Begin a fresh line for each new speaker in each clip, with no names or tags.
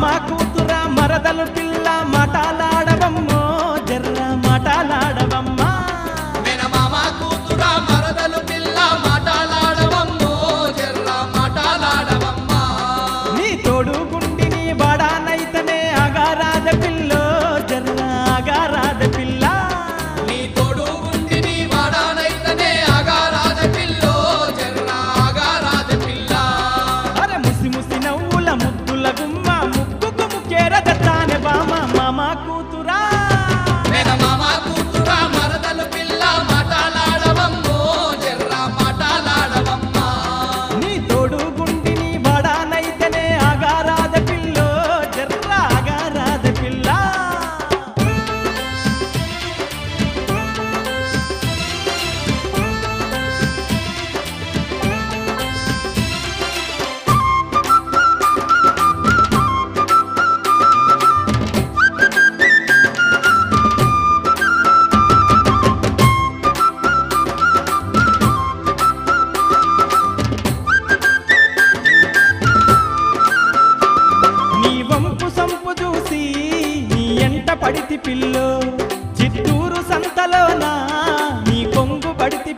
మామ కూతురా మరదలు పిల్ల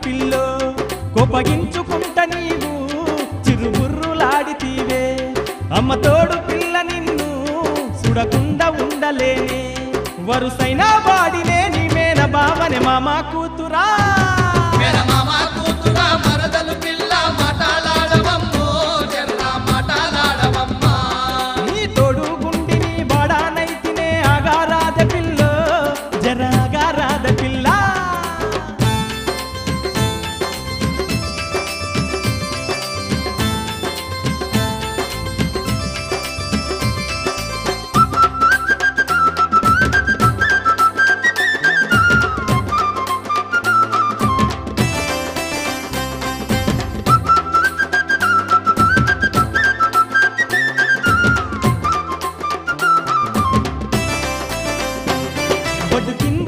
పిల్లో
కోపగించుకుంట నీవు చిరుబుర్రులాడితీవే అమ్మ తోడు పిల్ల నిన్ను చూడకుండా ఉండలేనే. వరుసైన వాడినే నీ మేన బావనే మామ కూతురా.
మేనమామ
మామ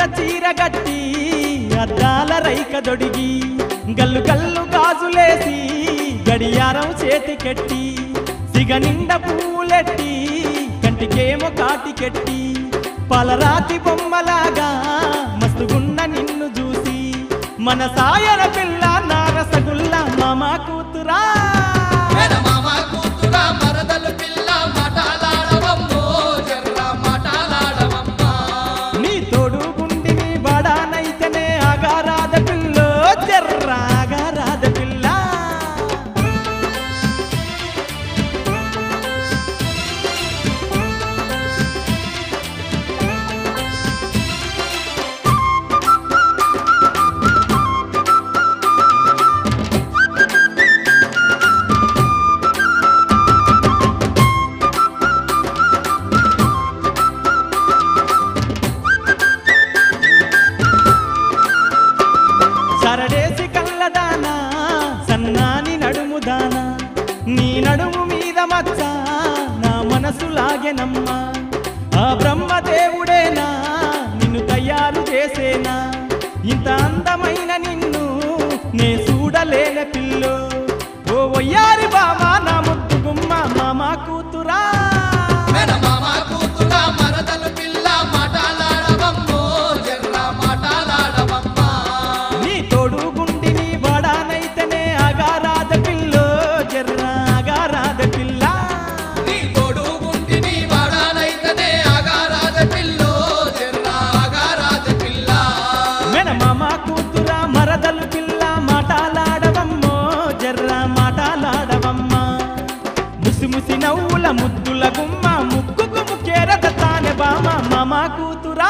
కింద చీర అద్దాల రైక దొడిగి గల్లు గల్లు గాజులేసి గడియారం చేతికెట్టి సిగ నిండ పూలెట్టి కంటికేమో కాటికెట్టి పలరాతి బొమ్మలాగా మస్తుగున్న నిన్ను చూసి మన సాయర పిల్ల సరడేసి కళ్ళదానా సన్నాని నడుముదానా నీ నడుము మీద మచ్చ నా మనసు లాగెనమ్మా ఆ బ్రహ్మదేవుడేనా నిన్ను తయారు చేసేనా? ఇంత అందమైన నిన్ను నే చూడలేన పిల్లో. ఓ వయ్యారి బామా చూసి నవ్వుల ముద్దుల గుమ్మ ముక్కుకు ముఖేరత తానే బామ మామా కూతురా.